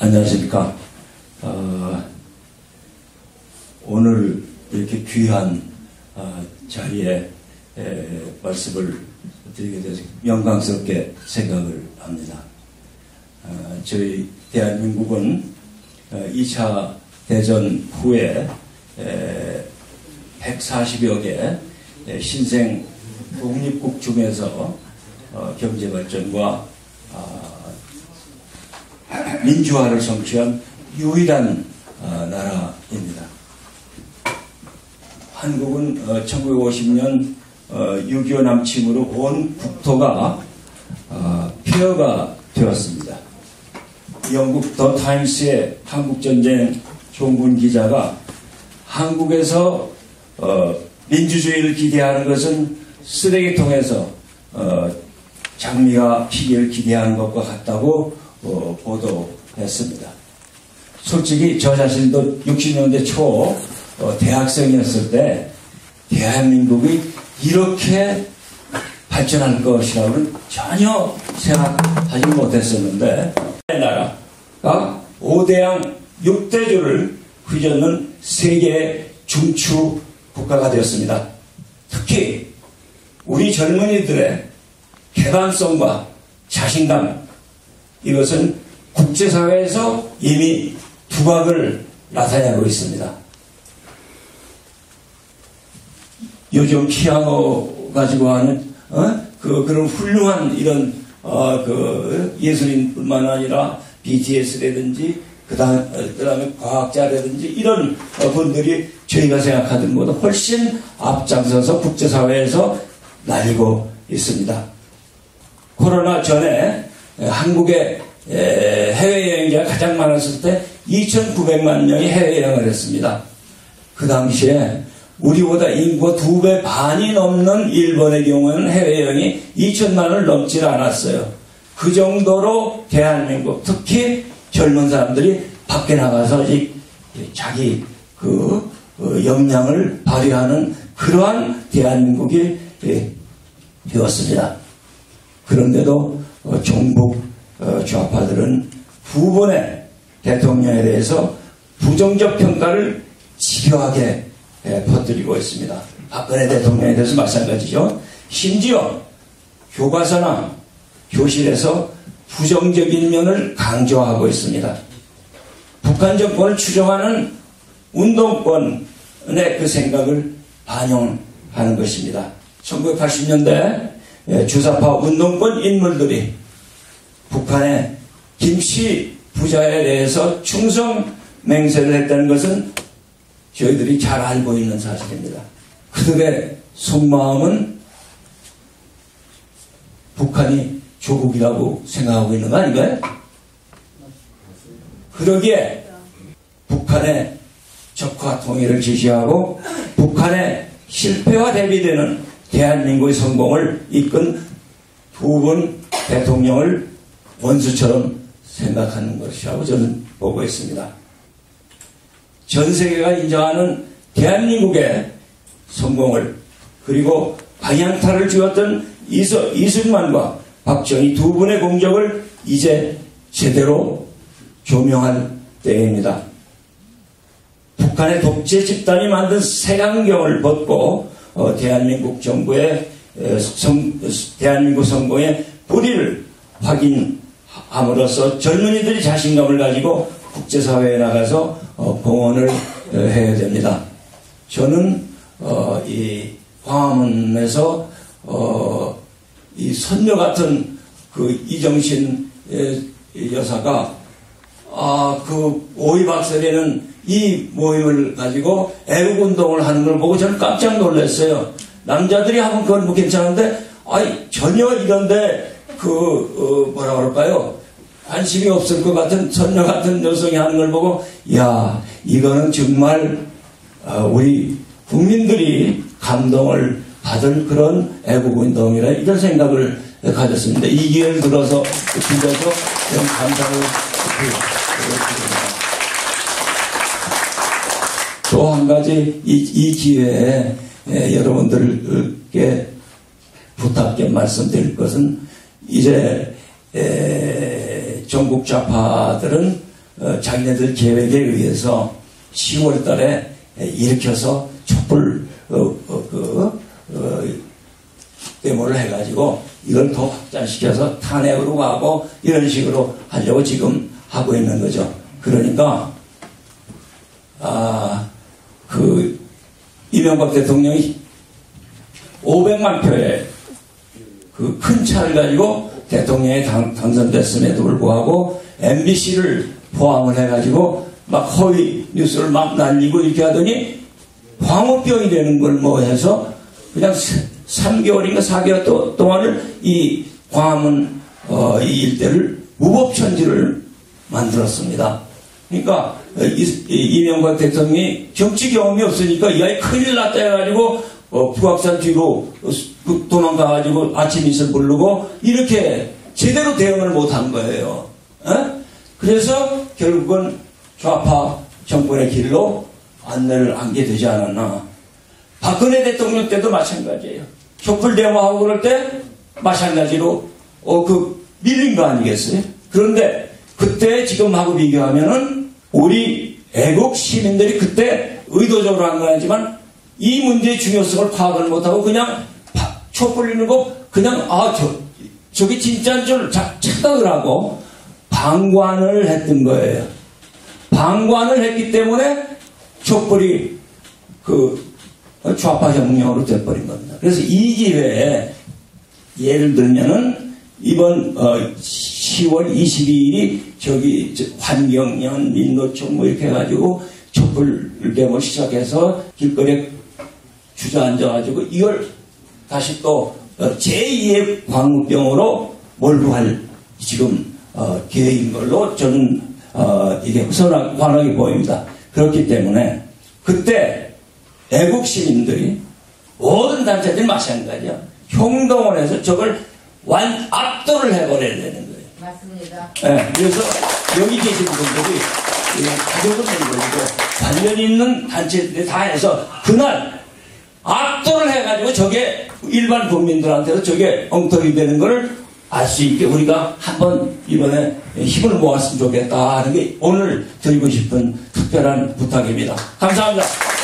안녕하십니까. 어, 오늘 이렇게 귀한 어, 자리에 에, 말씀을 드리게 돼서 영광스럽게 생각을 합니다. 어, 저희 대한민국은 어, 2차 대전 후에 에, 140여 개 신생 독립국 중에서 어, 경제발전과 어, 민주화를 성취한 유일한 어, 나라입니다. 한국은 1950년 6.25 남침으로 온 국토가 폐허가 되었습니다. 영국 더 타임스의 한국전쟁 종군 기자가 한국에서 민주주의를 기대하는 것은 쓰레기통에서 장미가 피기를 기대하는 것과 같다고 어, 보도했습니다. 솔직히 저 자신도 60년대 초 어, 대학생이었을 때 대한민국이 이렇게 발전할 것이라고는 전혀 생각하지 못했었는데 나라가 5대양 6대주를 휘젓는 세계 중추 국가가 되었습니다. 특히 우리 젊은이들의 개방성과 자신감 이것은 국제사회에서 이미 두각을 나타내고 있습니다. 요즘 피아노 가지고 하는 어? 그 그런 훌륭한 이런 어, 그 예술인뿐만 아니라 BTS라든지 그다음 그다음에 과학자라든지 이런 분들이 저희가 생각하던 것보다 훨씬 앞장서서 국제사회에서 날리고 있습니다. 코로나 전에 한국의 해외여행자가 가장 많았을 때 2,900만 명이 해외여행을 했습니다. 그 당시에 우리보다 인구가 두 배 반이 넘는 일본의 경우는 해외여행이 2천만을 넘지 않았어요. 그 정도로 대한민국, 특히 젊은 사람들이 밖에 나가서 자기 그 어, 역량을 발휘하는 그러한 대한민국이 되었습니다. 그런데도 어, 종북 어, 좌파들은 두 번의 대통령에 대해서 부정적 평가를 집요하게 퍼뜨리고 있습니다. 박근혜 대통령에 대해서 마찬가지죠. 심지어 교과서나 교실에서 부정적인 면을 강조하고 있습니다. 북한 정권을 추종하는 운동권의 그 생각을 반영하는 것입니다. 1980년대 주사파 운동권 인물들이 북한의 김씨 부자에 대해서 충성 맹세를 했다는 것은 저희들이 잘 알고 있는 사실입니다. 그들의 속마음은 북한이 조국이라고 생각하고 있는 거 아닌가요? 그러기에 북한의 적화 통일을 지시하고 북한의 실패와 대비되는 대한민국의 성공을 이끈 두 분 대통령을 원수처럼 생각하는 것이라고 저는 보고 있습니다. 전 세계가 인정하는 대한민국의 성공을 그리고 방향타를 주었던 이서, 이승만과 박정희 두 분의 공적을 이제 제대로 조명할 때입니다. 북한의 독재 집단이 만든 색안경을 벗고 어, 대한민국 정부의 성, 대한민국 선거의 뿌리를 확인함으로써 젊은이들이 자신감을 가지고 국제사회에 나가서 어, 공헌을 어, 해야 됩니다. 저는 어, 이 광화문에서 어, 이 선녀 같은 그 이정신 여사가 아, 그 오이박설에는 이 모임을 가지고 애국운동을 하는 걸 보고 저는 깜짝 놀랐어요. 남자들이 하면 그건 뭐 괜찮은데, 아이, 전혀 이런데, 그, 어, 뭐라 그럴까요? 관심이 없을 것 같은 선녀 같은 여성이 하는 걸 보고, 야, 이거는 정말, 어, 우리 국민들이 감동을 받을 그런 애국운동이라 이런 생각을 가졌습니다. 이 기회를 들어서 빌어서 감사를. 또 한 가지 이, 이 기회에 에, 여러분들께 부탁께 말씀드릴 것은 이제 에, 전국 좌파들은 어, 자기네들 계획에 의해서 10월 달에 일으켜서 촛불 어, 어, 그, 어, 데모를 해가지고 이걸 더 확장시켜서 탄핵으로 가고 이런 식으로 하려고 지금 하고 있는 거죠. 그러니까 아, 그 이명박 대통령이 500만 표의 그 큰 차를 가지고 대통령에 당, 당선됐음에도 불구하고 MBC를 포함을 해가지고 막 허위 뉴스를 막 날리고 이렇게 하더니 광우병이 되는 걸 뭐 해서 그냥 3개월인가 4개월 동안을 이 광화문 어, 이 일대를 무법천지를 만들었습니다. 그러니까 이, 이명박 대통령이 정치 경험이 없으니까 이 아이 큰일 났다 해가지고 어, 북악산 뒤로 그 도망가가지고 아침 이슬 부르고 이렇게 제대로 대응을 못한 거예요. 에? 그래서 결국은 좌파 정권의 길로 안내를 안게 되지 않았나. 박근혜 대통령 때도 마찬가지예요. 촛불 대모하고 그럴 때 마찬가지로 어, 그 밀린 거 아니겠어요? 그런데 그때 지금하고 비교하면은 우리 애국 시민들이 그때 의도적으로 한건 아니지만 이 문제의 중요성을 파악을 못하고 그냥 촛불 있는 거 그냥 아 저, 저게 진짜인 줄 착각을 하고 방관을 했던 거예요. 방관을 했기 때문에 촛불이 그 좌파 혁명으로 돼버린 겁니다. 그래서 이 기회에 예를 들면은 이번 어 10월 22일이 저기 환경연 민노총 뭐 이렇게 해가지고 촛불 대모 시작해서 길거리에 주저앉아가지고 이걸 다시 또 어, 제2의 광우병으로 몰고 갈 지금 어, 계획인 걸로 저는 어, 이게 선하게 보입니다. 그렇기 때문에 그때 애국 시민들이 모든 단체들이 마찬가지야. 형동원에서 저걸 완 압도를 해버려야 되는 거예요. 맞습니다. 네, 그래서 여기 계신 분들이 가족을 만들고 관련 있는 단체들이 다 해서 그날 압도를 해가지고 저게 일반 국민들한테도 저게 엉터리 되는 것을 알수 있게 우리가 한번 이번에 힘을 모았으면 좋겠다 하는 게 오늘 드리고 싶은 특별한 부탁입니다. 감사합니다.